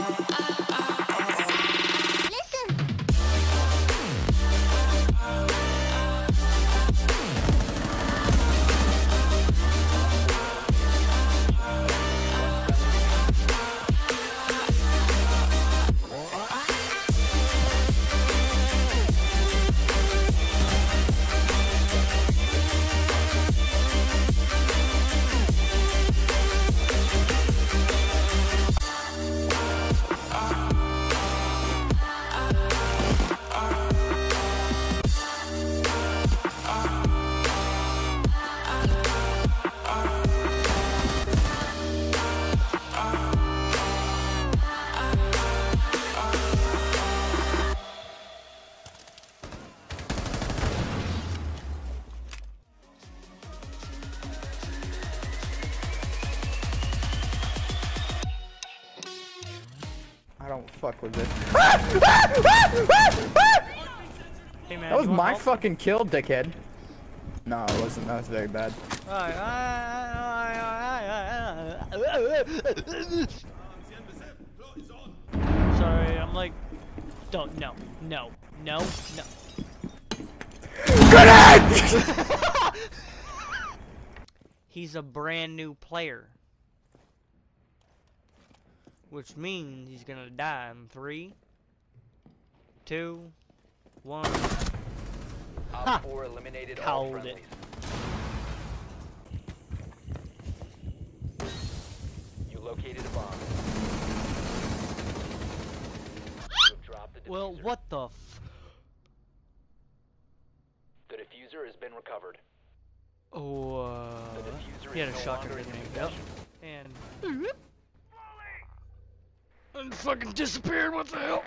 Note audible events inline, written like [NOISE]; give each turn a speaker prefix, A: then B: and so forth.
A: I fuck was it?
B: Hey man,
A: That was my
B: help?
A: fucking kill, dickhead. No, it wasn't. That was very bad.
B: Sorry, I'm like, don't, no, no, no, no. [LAUGHS] He's a brand new player. Which means he's gonna die in three, two, one. Ha!
C: 4 eliminated all
B: Called it.
C: You located a bomb. You have dropped the diffuser.
B: Well, what the f-
C: The diffuser has been recovered.
B: Oh,
C: The
B: uh,
C: diffuser
B: he had
C: is
B: a
C: no
B: shotgun
C: longer in
B: grenade. Yep. And. And fucking disappeared. What the hell?